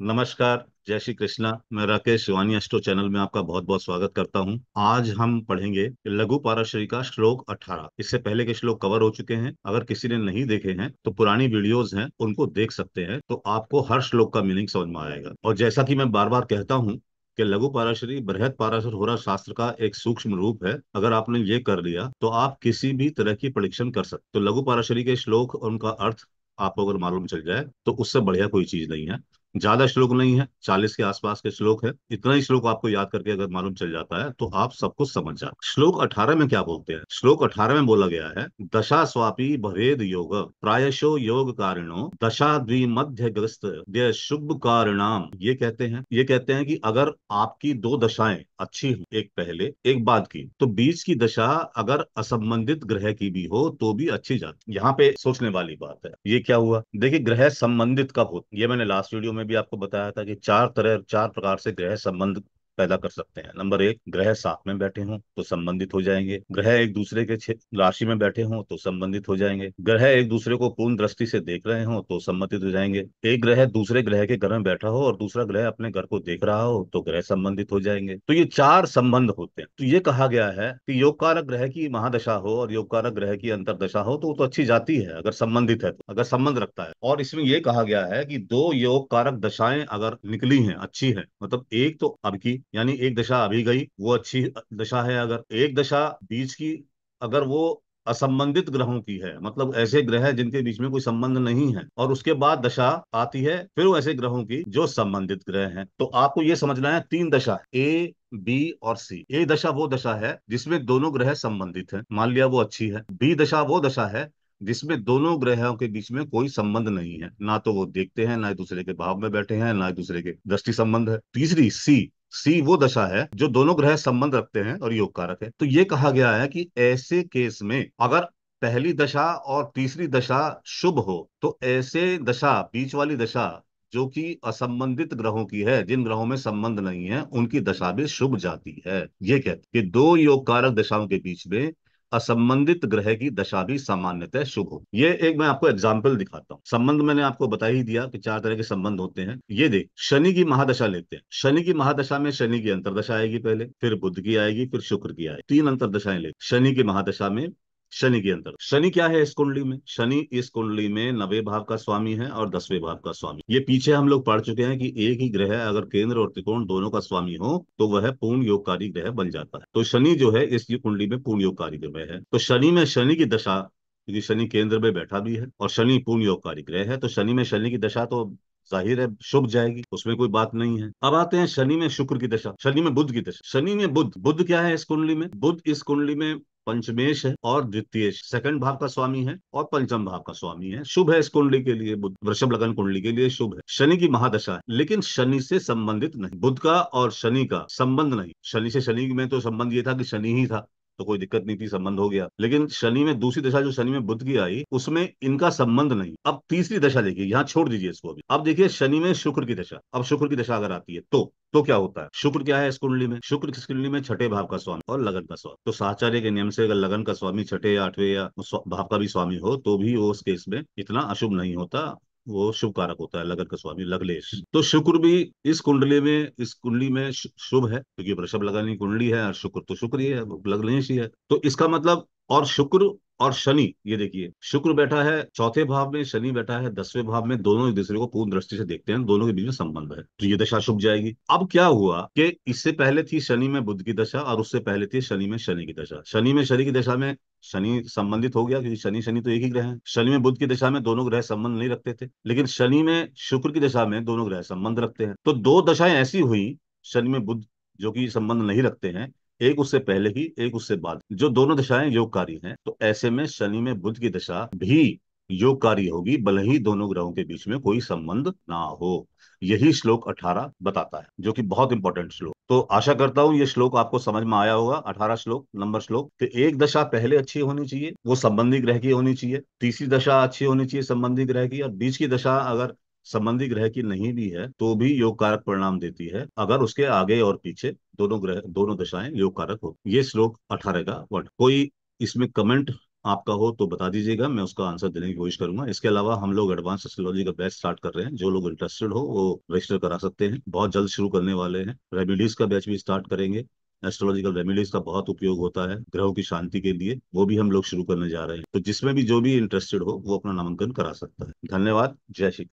नमस्कार, जय श्री कृष्णा। मैं राकेश शिवानी एस्ट्रो चैनल में आपका बहुत बहुत स्वागत करता हूँ। आज हम पढ़ेंगे लघु पाराशरी का श्लोक 18 इससे पहले के श्लोक कवर हो चुके हैं। अगर किसी ने नहीं देखे हैं तो पुरानी वीडियोस हैं, उनको देख सकते हैं तो आपको हर श्लोक का मीनिंग समझ में आएगा। और जैसा की मैं बार बार कहता हूँ कि लघु पाराशरी, बृहद पाराशर होरा शास्त्र का एक सूक्ष्म रूप है। अगर आपने ये कर लिया तो आप किसी भी तरह की परीक्षण कर सकते तो लघु पाराशरी के श्लोक और उनका अर्थ आपको अगर मालूम चल जाए तो उससे बढ़िया कोई चीज़ नहीं है। ज़्यादा श्लोक नहीं है, चालीस के आसपास के श्लोक है। इतना ही श्लोक आपको याद करके अगर मालूम चल जाता है तो आप सब कुछ समझ जाते श्लोक अठारह में क्या बोलते हैं? श्लोक अठारह में बोला गया है दशा स्वापी भवेद योग, प्रायशो योग कारणो दशा द्विमध्य ग्रस्त शुभ कारिणाम। ये कहते हैं, ये कहते हैं कि अगर आपकी दो दशाएँ अच्छी हो, एक पहले, एक बाद की तो बीच की दशा अगर असंबंधित ग्रह की भी हो तो भी अच्छी जाती यहाँ पे सोचने वाली बात है। ये क्या हुआ? देखिए, ग्रह संबंधित कब हो? ये मैंने लास्ट वीडियो में में भी आपको बताया था कि चार तरह चार प्रकार से ग्रह संबंध पैदा कर सकते हैं। नंबर एक, ग्रह साथ में बैठे हों तो संबंधित हो जाएँगे। ग्रह एक दूसरे के राशि में बैठे हों तो संबंधित हो जाएँगे। ग्रह एक दूसरे को पूर्ण दृष्टि से देख रहे हो तो संबंधित हो जाएँगे। एक ग्रह दूसरे ग्रह के घर में बैठा हो और दूसरा ग्रह अपने घर को देख रहा हो तो ग्रह संबंधित हो जाएँगे। तो ये चार संबंध होते हैं। तो ये कहा गया है कि योग कारक ग्रह की महादशा हो और योग कारक ग्रह की अंतरदशा हो तो वो तो अच्छी जाती है, अगर संबंधित है तो अगर संबंध रखता है। और इसमें यह कहा गया है कि दो योग कारक दशाएँ अगर निकली हैं, अच्छी है मतलब एक तो अब की यानी एक दशा अभी गई, वो अच्छी दशा है अगर। एक दशा बीच की अगर वो असंबंधित ग्रहों की है मतलब ऐसे ग्रह जिनके बीच में कोई संबंध नहीं है, और उसके बाद दशा आती है, फिर वो ऐसे ग्रहों की जो संबंधित ग्रह हैं। तो आपको ये समझना है, तीन दशा ए बी और सी ए दशा, वो दशा है जिसमें दोनों ग्रह संबंधित है। मान लिया वो अच्छी है। बी दशा, वो दशा है जिसमें दोनों ग्रहों के बीच में कोई संबंध नहीं है। ना तो वो देखते हैं, ना एक दूसरे के भाव में बैठे हैं, ना एक दूसरे के दृष्टि संबंध है। तीसरी सी सी वो दशा है जो दोनों ग्रह संबंध रखते हैं और योग कारक है। तो ये कहा गया है कि ऐसे केस में अगर पहली दशा और तीसरी दशा शुभ हो तो ऐसे दशा, बीच वाली दशा जो कि असंबंधित ग्रहों की है, जिन ग्रहों में संबंध नहीं है, उनकी दशा भी शुभ जाती है। ये कहते कि दो योग कारक दशाओं के बीच में असंबंधित ग्रह की दशा भी सामान्यतः शुभ हो। ये एक मैं आपको एग्ज़ाम्पल दिखाता हूँ। संबंध मैंने आपको बता ही दिया कि चार तरह के संबंध होते हैं। ये देख, शनि की महादशा लेते हैं। शनि की महादशा में शनि की अंतरदशा आएगी पहले, फिर बुद्ध की आएगी, फिर शुक्र की आएगी। तीन अंतरदशाएँ ले शनि की महादशा में शनि के अंतर शनि क्या है इस कुंडली में? शनि इस कुंडली में नवे भाव का स्वामी है और दसवें भाव का स्वामी। ये पीछे हम लोग पढ़ चुके हैं कि एक ही ग्रह अगर केंद्र और त्रिकोण दोनों का स्वामी हो तो वह पूर्ण योगकारी ग्रह बन जाता है। तो शनि जो है इस कुंडली में पूर्ण योगकारी ग्रह है। तो शनि में शनि की दशा, क्योंकि शनि केंद्र में बैठा भी है, और शनि पूर्ण योगकारी ग्रह है तो शनि में शनि की दशा तो ज़ाहिर है, शुभ जाएगी, उसमें कोई बात नहीं है। अब आते हैं शनि में शुक्र की दशा, शनि में बुद्ध की दशा। शनि में बुद्ध बुद्ध क्या है इस कुंडली में? बुद्ध इस कुंडली में पंचमेश है और द्वितीय सेकंड भाव का स्वामी है और पंचम भाव का स्वामी है। शुभ है इस कुंडली के लिए बुद्ध वृषभ लगन कुंडली के लिए शुभ है। शनि की महादशा है, लेकिन शनि से संबंधित नहीं। बुद्ध का और शनि का संबंध नहीं। शनि से शनि में तो संबंध ये था कि शनि ही था। तो कोई दिक्कत नहीं थी, संबंध हो गया। लेकिन शनि में, दूसरी दशा जो शनि में बुद्ध की आई, उसमें इनका संबंध नहीं। अब तीसरी दशा देखिए, यहाँ छोड़ दीजिए इसको अभी। अब देखिए, शनि में शुक्र की दशा। अब शुक्र की दशा अगर आती है तो तो क्या होता है? शुक्र क्या है इस कुंडली में? शुक्र किस कुंडली में? छठे भाव का स्वामी और लगन का स्वामी। तो साचार्य के नियम से अगर लगन का स्वामी छठे या आठवें या भाव का भी स्वामी हो तो भी वो उस केस में इतना अशुभ नहीं होता। वो शुभ कारक होता है, लगन का स्वामी, लगलेश। तो शुक्र भी इस कुंडली में, इस कुंडली में शुभ है, क्योंकि वृषभ लगानी कुंडली है और शुक्र तो शुक्र ही है, लगलेश ही है। तो इसका मतलब और शुक्र और शनि, ये देखिए, शुक्र बैठा है, चौथे भाव में शनि बैठा है, दसवें भाव में दोनों एक दूसरे को पूर्ण दृष्टि से देखते हैं, दोनों के बीच में संबंध है। तो ये दशा शुभ जाएगी। अब क्या हुआ कि इससे पहले थी शनि में बुद्ध की दशा और उससे पहले थी शनि में शनि की दशा। शनि में शनि की दशा में शनि संबंधित हो गया क्योंकि शनि शनि तो एक ही ग्रह है। शनि में बुद्ध की दशा में दोनों ग्रह संबंध नहीं रखते थे, लेकिन शनि में शुक्र की दशा में दोनों ग्रह संबंध रखते हैं। तो दो दशाएँ ऐसी हुई, शनि में बुद्ध जो कि संबंध नहीं रखते हैं एक उससे पहले की एक उससे बाद। जो दोनों दशाएँ योगकारी हैं तो ऐसे में शनि में बुद्ध की दशा भी योगकारी होगी, भले ही दोनों ग्रहों के बीच में कोई संबंध ना हो। यही श्लोक 18 बताता है, जो कि बहुत इंपॉर्टेंट श्लोक। तो आशा करता हूँ ये श्लोक आपको समझ में आया होगा 18 श्लोक, नंबर श्लोक। तो एक दशा पहले अच्छी होनी चाहिए, वो संबंधी ग्रह की होनी चाहिए। तीसरी दशा अच्छी होनी चाहिए, संबंधी ग्रह की। और बीच की दशा अगर संबंधी ग्रह की नहीं भी है तो भी योग कारक परिणाम देती है। अगर उसके आगे और पीछे दोनों ग्रह, दोनों दशाएँ योग कारक हो। ये श्लोक अठारह का वर्ड कोई इसमें कमेंट आपका हो तो बता दीजिएगा, मैं उसका आंसर देने की कोशिश करूँगा। इसके अलावा हम लोग एडवांस एस्ट्रोलॉजी का बैच स्टार्ट कर रहे हैं। जो लोग इंटरेस्टेड हो, वो रजिस्टर करा सकते हैं। बहुत जल्द शुरू करने वाले हैं। रेमिडीज का बैच भी स्टार्ट करेंगे। एस्ट्रोलॉजिकल रेमेडीज का बहुत उपयोग होता है ग्रहों की शांति के लिए। वो भी हम लोग शुरू करने जा रहे हैं। तो जिसमें भी जो भी इंटरेस्टेड हो, वो अपना नामांकन करा सकता है। धन्यवाद। जय श्री